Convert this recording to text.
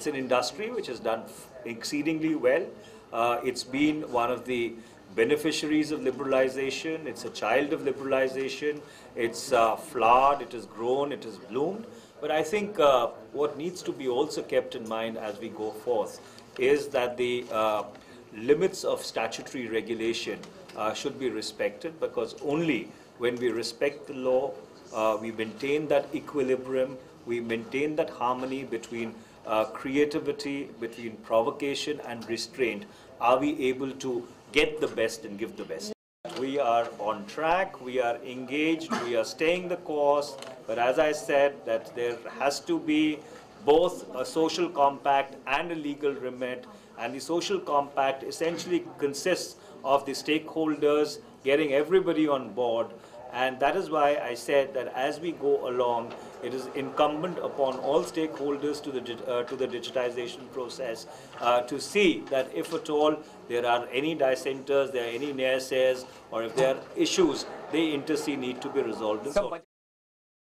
it's an industry which has done exceedingly well. Uh, it's been one of the beneficiaries of liberalization. It's a child of liberalization. It's uh, flowered, it has grown, it has bloomed. But I think uh, what needs to be also kept in mind as we go forth is that the uh, limits of statutory regulation uh, should be respected because only when we respect the law, uh, we maintain that equilibrium, we maintain that harmony between uh, creativity, between provocation and restraint, are we able to get the best and give the best. We are on track, we are engaged, we are staying the course, but as I said, that there has to be both a social compact and a legal remit, and the social compact essentially consists of the stakeholders getting everybody on board, and that is why I said that as we go along, it is incumbent upon all stakeholders to the, uh, to the digitization process uh, to see that if at all there are any dissenters, there are any naysayers, or if there are issues, they intercede need to be resolved. So,